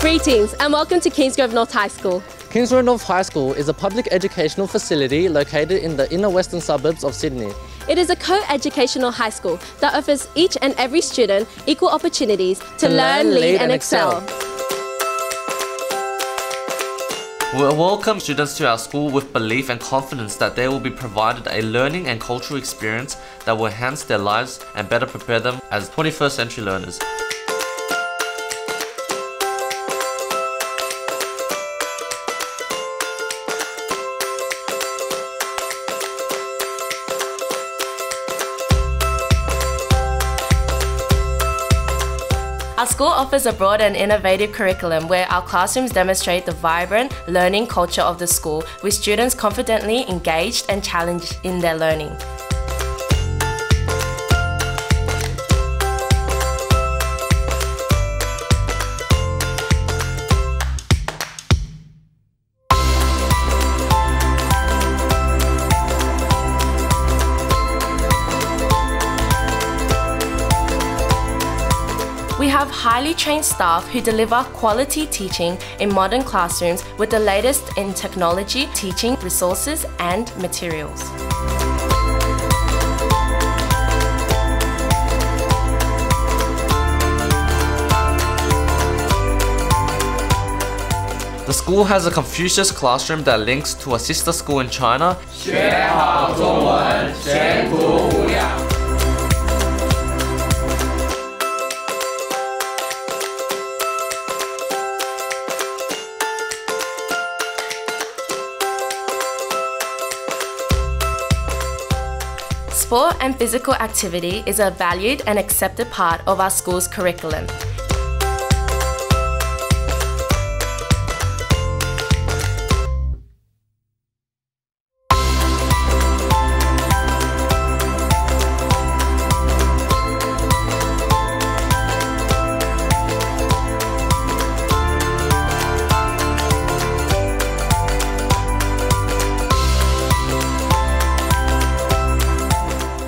Greetings and welcome to Kingsgrove North High School. Kingsgrove North High School is a public educational facility located in the inner western suburbs of Sydney. It is a co-educational high school that offers each and every student equal opportunities to, to learn, learn, lead, and, excel. We welcome students to our school with belief and confidence that they will be provided a learning and cultural experience that will enhance their lives and better prepare them as 21st century learners. Our school offers a broad and innovative curriculum where our classrooms demonstrate the vibrant learning culture of the school with students confidently engaged and challenged in their learning. have highly trained staff who deliver quality teaching in modern classrooms with the latest in technology, teaching resources and materials. The school has a Confucius classroom that links to a sister school in China. 学好中文，前途无量。 Sport and physical activity is a valued and accepted part of our school's curriculum.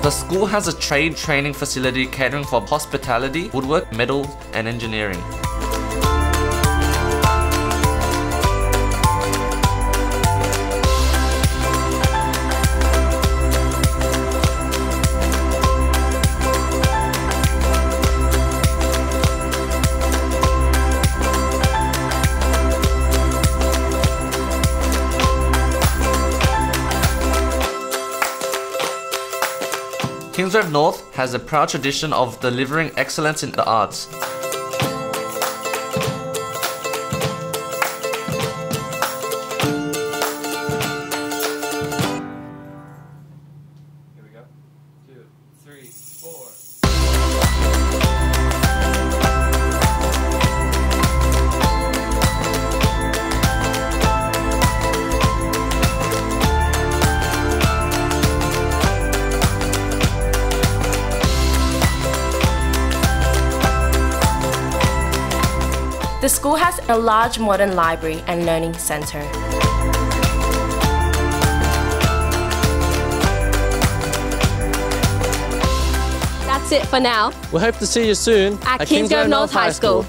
The school has a trade training facility catering for hospitality, woodwork, metal, and engineering. Kingsgrove North has a proud tradition of delivering excellence in the arts. The school has a large modern library and learning centre. That's it for now We hope to see you soon at, at Kingsgrove North High School.